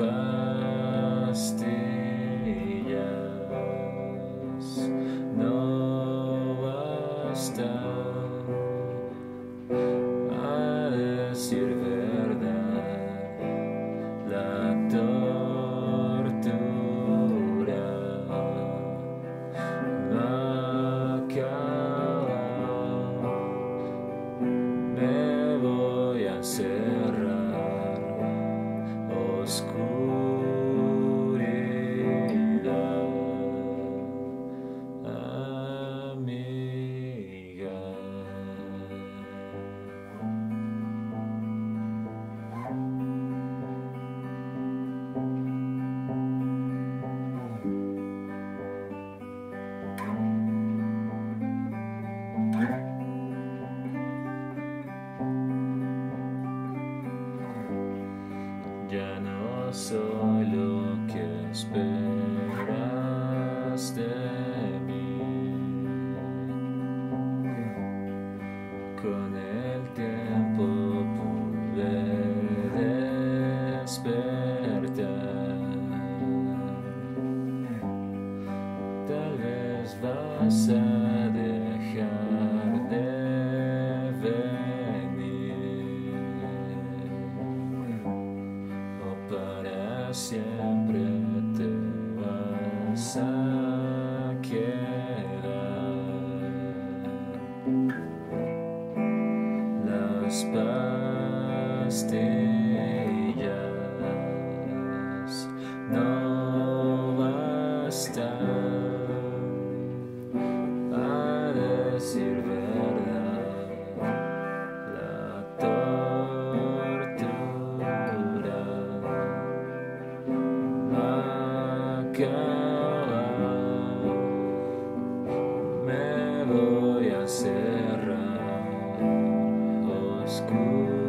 pastillas no bastan a decir verdad. La Ya no soy lo que esperas de mí. Con el tiempo pude despertar. Tal vez vas a siempre te vas a quedar. Las pastillas me voy a cerrar oscuro.